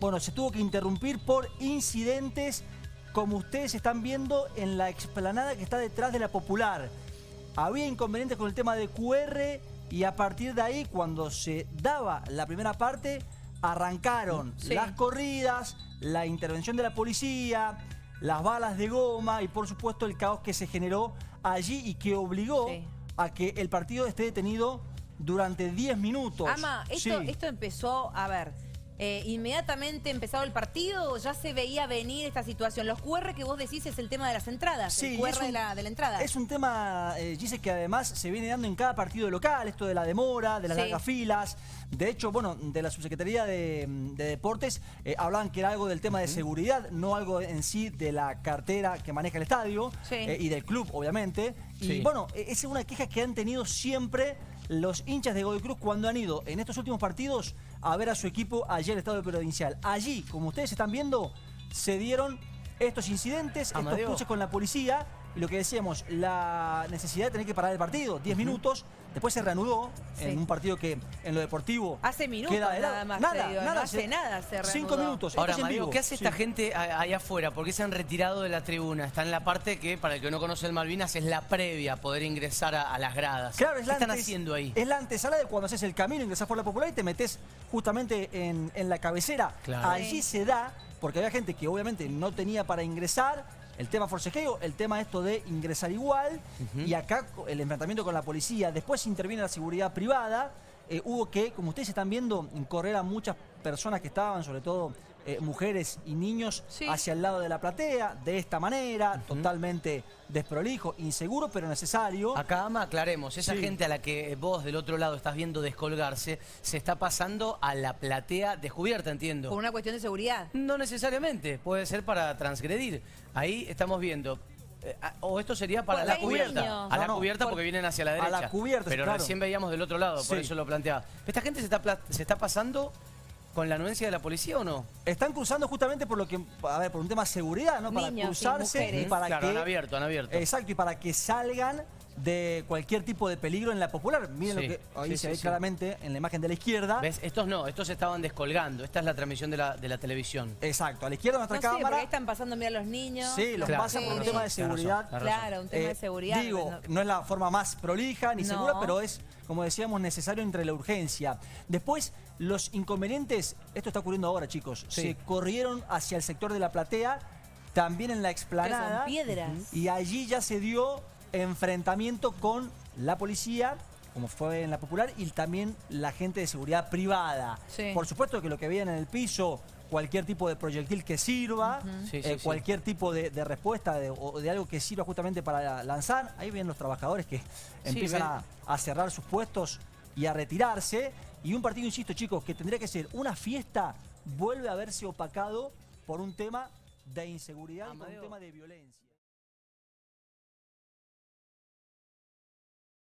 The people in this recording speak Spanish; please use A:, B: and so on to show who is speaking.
A: bueno, se tuvo que interrumpir por incidentes como ustedes están viendo en la explanada que está detrás de la Popular. Había inconvenientes con el tema de QR y a partir de ahí, cuando se daba la primera parte, arrancaron
B: Sí.
A: las corridas, la intervención de la policía, las balas de goma y por supuesto el caos que se generó allí y que obligó
B: Sí.
A: a que el partido esté detenido durante 10 minutos.
B: Ama, esto,
A: Sí.
B: esto empezó, a ver, eh, inmediatamente empezado el partido, ya se veía venir esta situación. Los QR que vos decís es el tema de las entradas,
A: Sí,
B: el QR
A: es un-
B: de, la, de la entrada.
A: Es un tema, eh, Gise, que además se viene dando en cada partido local, esto de la demora, de las
B: Sí.
A: largas filas. De hecho, bueno, de la Subsecretaría de, de Deportes eh, hablaban que era algo del tema de seguridad, no algo en sí de la cartera que maneja el estadio
B: Sí.
A: eh, y del club, obviamente. Y bueno, esa es una queja que han tenido siempre los hinchas de Godoy Cruz cuando han ido en estos últimos partidos a ver a su equipo allí al estadio provincial. Allí, como ustedes están viendo, se dieron estos incidentes, estos cruces con la policía y lo que decíamos, la necesidad de tener que parar el partido, 10 minutos, después se reanudó
B: Sí.
A: en un partido que en lo deportivo
B: Hace minutos
A: queda
B: nada más,
A: nada,
B: no hace nada se
A: Cinco
B: reanudó.
A: minutos.
C: Ahora, Mario,
A: vivo.
C: ¿qué hace esta
A: Sí.
C: gente a- ahí afuera? ¿Por qué se han retirado de la tribuna? Está en la parte que, para el que no conoce el Malvinas, es la previa a poder ingresar a, a las gradas.
A: Claro, es
C: ¿Qué están haciendo ahí?
A: Es la antesala de cuando haces el camino, ingresas por la popular y te metes justamente en, en la cabecera.
C: Claro.
A: Allí se da, porque había gente que obviamente no tenía para ingresar, el tema forcejeo, el tema esto de ingresar igual, y acá el enfrentamiento con la policía, después interviene la seguridad privada, eh, hubo que, como ustedes están viendo, correr a muchas personas que estaban, sobre todo eh, mujeres y niños,
B: Sí.
A: hacia el lado de la platea, de esta manera, totalmente desprolijo, inseguro, pero necesario.
C: Acá, Ama, aclaremos, esa
A: Sí.
C: gente a la que vos del otro lado estás viendo descolgarse, se está pasando a la platea descubierta, entiendo.
B: Por una cuestión de seguridad.
C: No necesariamente, puede ser para transgredir. Ahí estamos viendo. eh, a- o esto sería para
B: Porque
C: la cubierta.
B: niños.
C: A la
A: No, no,
C: cubierta
A: por-
C: porque vienen hacia la
A: a la
C: derecha.
A: cubierta,
C: Pero
A: claro.
C: recién veíamos del otro lado, por
A: Sí.
C: eso lo planteaba. ¿Esta gente se está, se está pasando con la anuencia de la policía o no?
A: Están cruzando justamente por lo que, a ver, por un tema de seguridad, ¿no? Para
B: Niños
A: cruzarse y, para
C: claro,
A: que.
C: han abierto, han abierto.
A: Exacto, y para que salgan de cualquier tipo de peligro en la popular. Miren
C: Sí,
A: lo que ahí
C: sí,
A: se
C: sí,
A: ve
C: sí.
A: claramente en la imagen de la izquierda.
C: ¿Ves? Estos no, estos se estaban descolgando. Esta es la transmisión de la, de la televisión.
A: Exacto, a la izquierda nuestra
B: No sé, porque
A: cámara.
B: ahí están pasando, mira, los niños.
A: Sí, los
C: Claro,
A: pasa por un
B: sí,
A: tema de seguridad.
C: razón.
B: Claro, un tema
A: Eh,
B: de seguridad.
A: Digo,
B: no-
A: no es la forma más prolija ni
B: No.
A: segura, pero es, como decíamos, necesario entre la urgencia. Después, los inconvenientes, esto está ocurriendo ahora, chicos,
C: Sí.
A: se corrieron hacia el sector de la platea, también en la explanada.
B: son piedras.
A: Y allí ya se dio enfrentamiento con la policía, como fue en la popular, y también la gente de seguridad privada.
B: Sí.
A: Por supuesto que lo que veían en el piso, cualquier tipo de proyectil que sirva,
C: Sí, sí,
A: eh, cualquier tipo de, de respuesta de- o de algo que sirva justamente para lanzar. Ahí ven los trabajadores que empiezan a, a cerrar sus puestos y a retirarse. Y un partido, insisto chicos, que tendría que ser una fiesta, vuelve a verse opacado por un tema de inseguridad y por un tema de violencia.